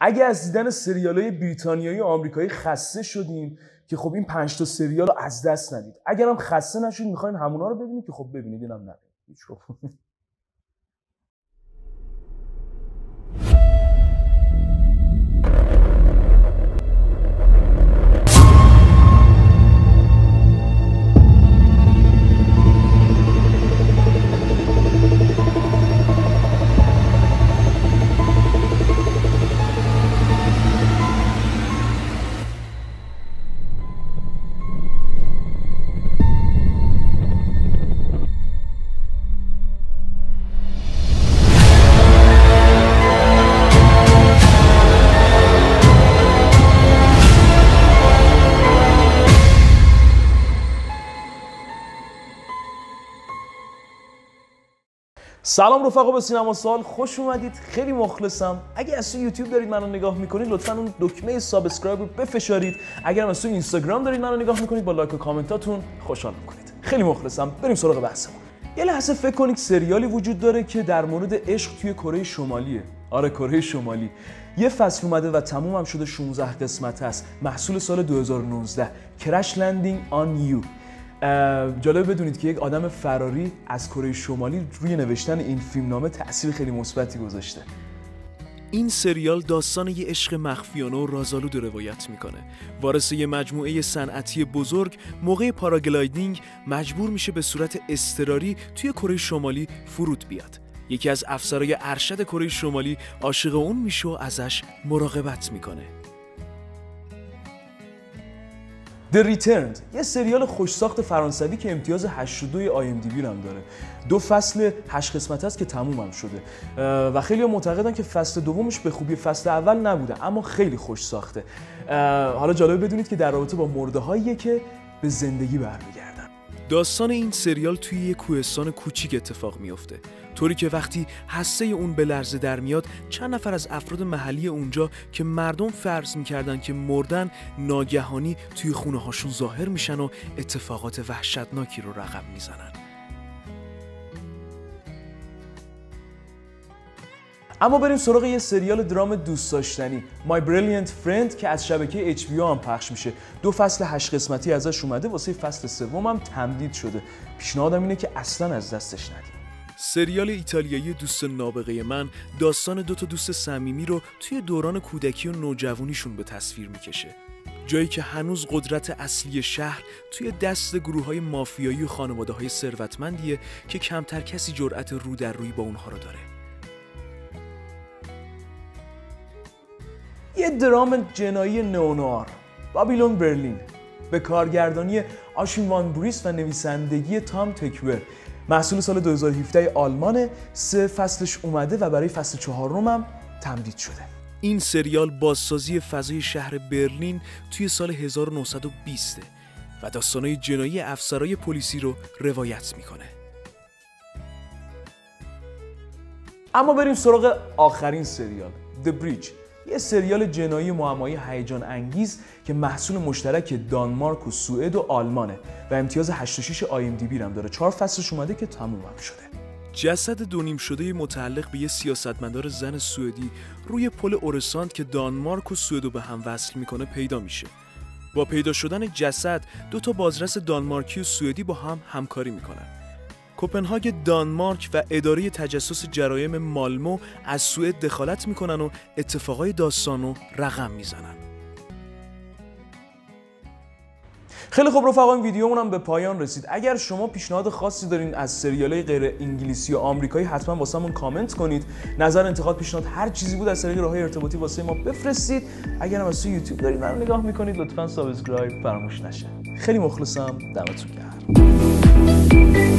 اگه از دیدن سریال های بریتانیایی و آمریکایی خسته شدین که خب این پنج تا سریال رو از دست ندید. اگرم خسته نشید می‌خواین همونا رو ببینید که خب ببینید اینم نه. سلام رفقا به سینما سال خوش اومدید. خیلی مخلصم. اگه از تو یوتیوب دارید منو نگاه می‌کنید لطفا اون دکمه subscribe رو بفشارید. اگر از تو اینستاگرام دارید منو نگاه می‌کنید با لایک و کامنتاتون خوشحال کنید خیلی مخلصم. بریم سراغ بحثمون. یه لحظه فکر کنید سریالی وجود داره که در مورد عشق توی کره شمالیه. آره کره شمالی. یه فصل اومده و تموم هم شده 16 قسمت هست محصول سال 2019 Crash Landing on You جالب بدونید که یک آدم فراری از کره شمالی روی نوشتن این فیلمنامه تاثیر خیلی مثبتی گذاشته این سریال داستان یه عشق مخفیانه و رازآلود روایت می‌کنه. وارث یه مجموعه صنعتی بزرگ موقع پاراگلایدینگ مجبور میشه به صورت اضطراری توی کره شمالی فرود بیاد. یکی از افسرهای ارشد کره شمالی عاشق اون میشه و ازش مراقبت می‌کنه. The Returned یه سریال خوشساخت فرانسوی که امتیاز 82 آی ام دی بی هم داره. دو فصل 8 قسمت هست که تموم هم شده. و خیلی معتقدن که فصل دومش به خوبی فصل اول نبوده اما خیلی خوش ساخته حالا جالب بدونید که در رابطه با مرده که به زندگی برمیگردن. داستان این سریال توی یه کوهستان کوچیک اتفاق میفته طوری که وقتی حسه اون به لرزه در میاد چند نفر از افراد محلی اونجا که مردم فرض می‌کردن که مردن ناگهانی توی خونه هاشون ظاهر میشن و اتفاقات وحشتناکی رو رقم می‌زنن. اما بریم سراغ یه سریال درام دوست داشتنی My Brilliant Friend که از شبکه HBO هم پخش میشه. دو فصل هشت قسمتی ازش اومده واسه فصل سوم هم تمدید شده. پیشنهادم اینه که اصلا از دستش ندید. سریال ایتالیایی دوست نابغه من داستان دو تا دوست صمیمی رو توی دوران کودکی و نوجوانیشون به تصویر می‌کشه. جایی که هنوز قدرت اصلی شهر توی دست گروه های مافیایی و خانواده های ثروتمندیه که کمتر کسی جرأت رو در روی با اونها رو داره. یه درام جنایی نونوار بابیلون برلین به کارگردانی آشین وان بریس و نویسندگی تام تکور محصول سال 2017 آلمان سه فصلش اومده و برای فصل چهارم هم تمدید شده. این سریال بازسازی فضای شهر برلین توی سال 1920 و داستانهای جنایی افسرهای پلیسی رو روایت می‌کنه. اما بریم سراغ آخرین سریال The Bridge. یه سریال جنایی معمایی هیجان انگیز که محصول مشترک دانمارک و سوئد و آلمانه و امتیاز 86 آی ام دی بی هم داره. چهار فصلش اومده که تموم هم شده. جسد دونیم شده متعلق به یه سیاستمدار زن سوئدی روی پل اورساند که دانمارک و سوئد به هم وصل می‌کنه پیدا میشه. با پیدا شدن جسد دو تا بازرس دانمارکی و سوئدی با هم همکاری می‌کنن. کوپنهاگ دانمارک و اداره تجسس جرایم مالمو از سوئد دخالت می‌کنن و اتفاقای داستان رو رقم می‌زنن. خیلی خوب رفقا این ویدیومون هم به پایان رسید. اگر شما پیشنهاد خاصی دارین از سریال غیر انگلیسی و آمریکایی حتما واسمون کامنت کنید. نظر انتقاد پیشنهاد هر چیزی بود از طریق راههای ارتباطی واسه ما بفرستید. اگر هم از تو یوتیوب دارید منو نگاه می‌کنید لطفا سابسکرایب فراموش نشه. خیلی مخلصم. دمتون گرم.